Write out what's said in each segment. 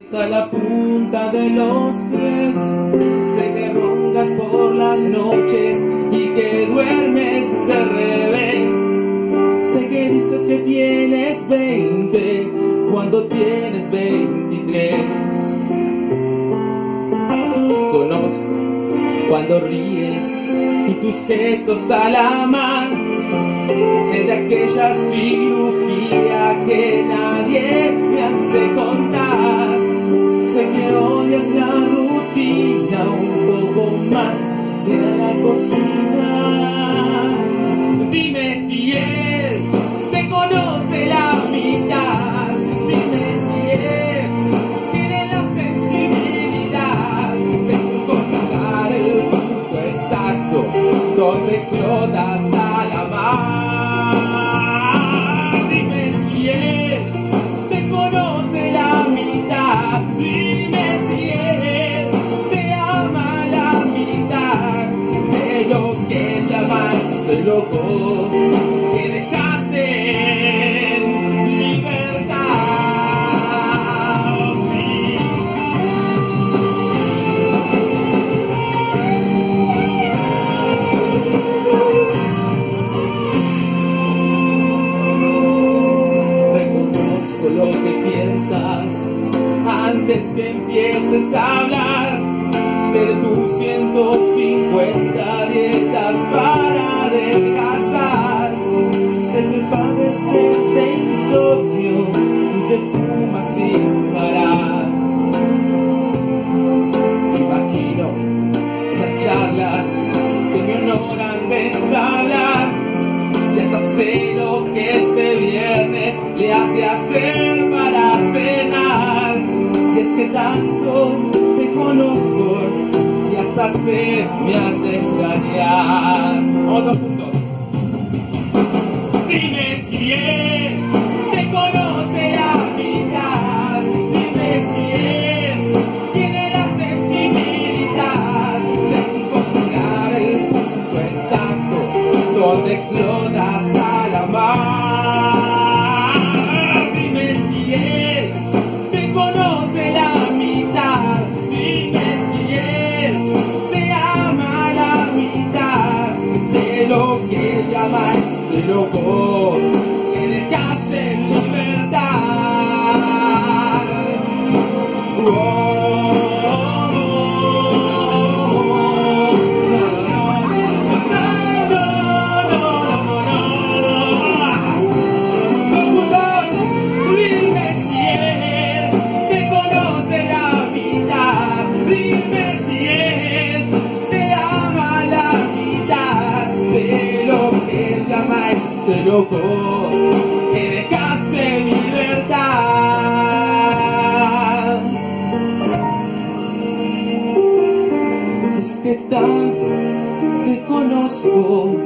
A la punta de los pies, sé que roncas por las noches y que duermes de revés. Sé que dices que tienes 20 cuando tienes 23. Conozco cuando ríes y tus gestos a la mano. Sé de aquella cirugía que nadie que hablar. De tus 150 dietas para adelgazar. Sé que padeces de insomnio y te fumas sin parar. Imagino las charlas que me honoran de hablar. Y hasta sé lo que este viernes le hace hacer que tanto te conozco y hasta sé me hace extrañar. Otros puntos. Dime si él te conoce la mitad. Dime si él tiene la sensibilidad de encontrar el punto exacto donde explotas iloko loco que dejaste libertad. Es que tanto te conozco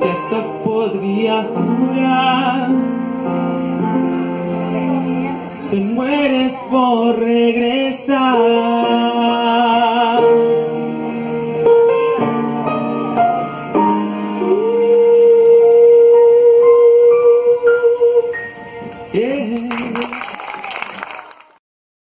que hasta podría jurar te mueres por regresar.